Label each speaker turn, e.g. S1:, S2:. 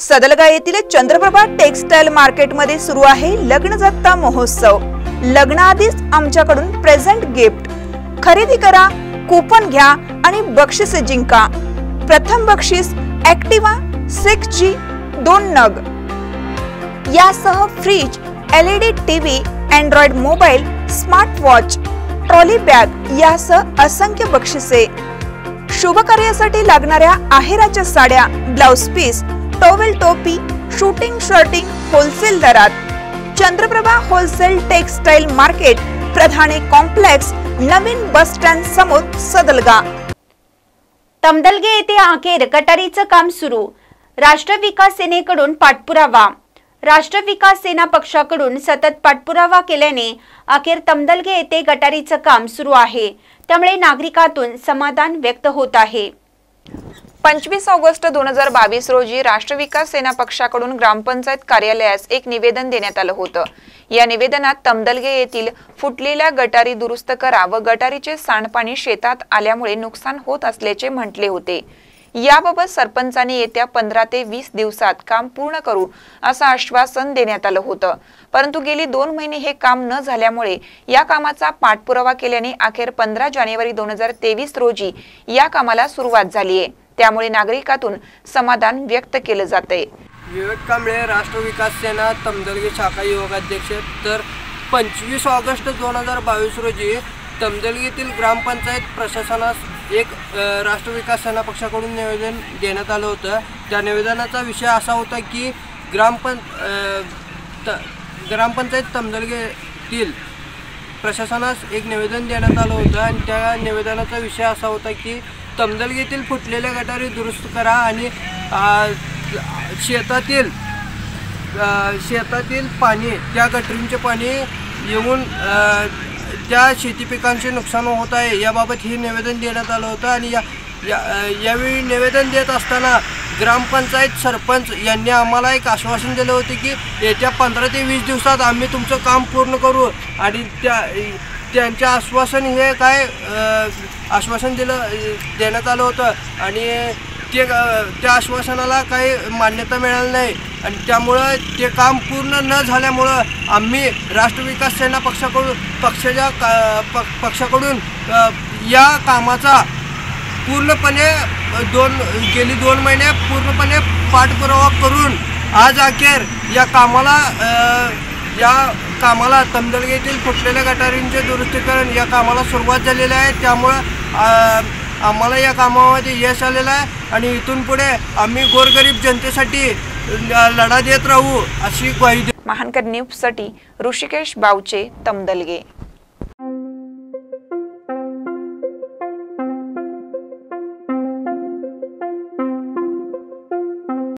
S1: सदलगा येथील चंद्रप्रभा टेक्सटाईल मार्केटमध्ये सुरू आहे लग्न जत्ता महोत्सव. लग्नाआधीच आमच्याकडून प्रेझेंट गिफ्ट खरेदी करा कुपन घ्या आणि बक्षीस जिंका. प्रथम बक्षीस ऍक्टिवा सिक्स जी दोन नग. यासह fridge L E D TV Android mobile smart watch trolley bag यासह असंख्य बक्षिसे. शुभ कार्यासाठी लागणाऱ्या आहेराच्या साड्या ब्लाउज पीस टॉवेल टोपी शूटिंग शर्टिंग होलसेल दरात. Chandraprabha wholesale textile market Pradhane complex नवीन बस स्टँड समोर सदलगा.
S2: तमदलगे येथे अखेर गटारीचं काम सुरू. राष्ट्र विकास सेनेकडून पाठपुरावा. राष्ट्र विकास सेना पक्षाकडून सतत पाठपुरावा केल्याने अखेर तमदलगे येथे गटारीचं काम सुरू आहे. त्यामुळे नागरिकातून समाधान व्यक्त होत आहे.
S1: पंचवीस ऑगस्ट दोन हजार बावीस रोजी राष्ट्र विकास सेना पक्षाकडून ग्रामपंचायत कार्यालयास एक निवेदन देण्यात आलं होतं. या निवेदनात तमदलगे येथील फुटलेल्या गटारी दुरुस्त करा व गटारीचे सांडपाणी शेतात आल्यामुळे नुकसान होत असल्याचे म्हटले होते. याबाबत सरपंचांनी येत्या पंधरा ते वीस दिवसात काम पूर्ण करू असं आश्वासन देण्यात आलं होतं. परंतु गेली दोन महिने हे काम न झाल्यामुळे या कामाचा पाठपुरावा केल्याने अखेर पंधरा जानेवारी दोन हजार तेवीस रोजी या कामाला सुरुवात झाली आहे. त्यामुळे नागरिकातून समाधान व्यक्त केलं जाते
S3: विवेक कांबळे राष्ट्र विकास सेना तमदलगी शाखा युवक अध्यक्ष. तर पंचवीस ऑगस्ट दोन हजार बावीस रोजी तमदलगीतील ग्रामपंचायत प्रशासनास एक राष्ट्रविकास राष्ट्र विकास सेना पक्षाकडून निवेदन देण्यात आलं होतं. त्या निवेदनाचा विषय असा होता की ग्रामपं त ग्रामपंचायत तमदलगेतील प्रशासनास एक निवेदन देण्यात आलं होतं आणि त्या निवेदनाचा विषय असा होता की तमदलगेतील फुटलेल्या गटारी दुरुस्त करा आणि शेतातील शेतातील पाणी त्या गटरींचे पाणी येऊन त्या शेती पिकांचे नुकसान होत आहे याबाबत हे निवेदन देण्यात आलं होतं आणि या या यावेळी निवेदन देत असताना ग्रामपंचायत सरपंच यांनी आम्हाला एक आश्वासन दिलं होते की येत्या पंधरा ते वीस दिवसात आम्ही तुमचं काम पूर्ण करू आणि त्या त्यांचे आश्वासन हे काय आश्वासन दिलं देण्यात आलं होतं आणि ते त्या आश्वासनाला काही मान्यता मिळाली नाही. आणि त्यामुळं ते काम पूर्ण न झाल्यामुळं आम्ही राष्ट्र विकास सेना पक्षाकडून पक्षाच्या का प- पक्षाकडून या कामाचा पूर्णपणे दोन गेली दोन महिने पूर्णपणे पाठपुरावा करून आज अखेर या कामाला या कामाला तमदलगे येथील फुटलेल्या गटारींचे दुरुस्तीकरण या कामाला सुरुवात झालेली आहे. त्यामुळं आम्हाला या कामामध्ये यश आलेलं आहे. आणि इथून पुढे आम्ही गोरगरीब जनतेसाठी लढा देत राहू अशी ग्वाही
S1: महानकर न्यूजसाठी ऋषिकेश बावचे तमदलगे.